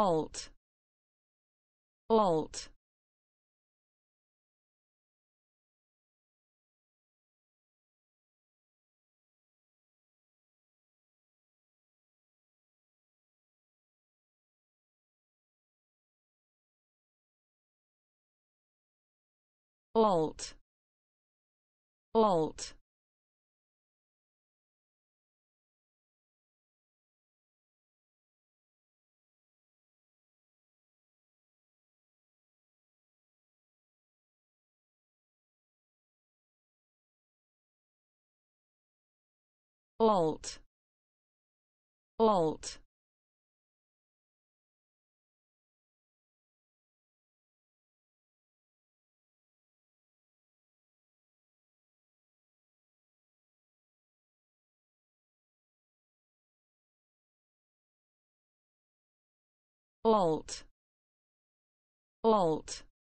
alt. Alt. Alt. Alt alt. Alt. Alt. Alt